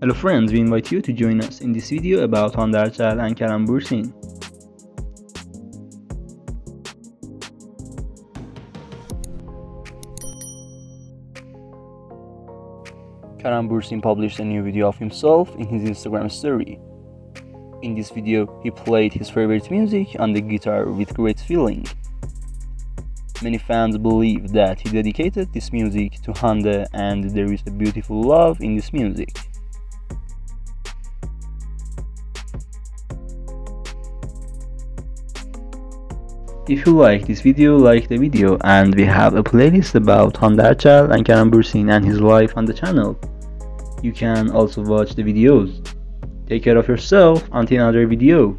Hello friends, we invite you to join us in this video about Hande Erçel and Kerem Bürsin. Kerem Bürsin published a new video of himself in his Instagram story. In this video, he played his favorite music on the guitar with great feeling. Many fans believe that he dedicated this music to Hande and there is a beautiful love in this music. If you like this video, like the video and we have a playlist about Hande Erçel and Kerem Bürsin and his life on the channel. You can also watch the videos. Take care of yourself until another video.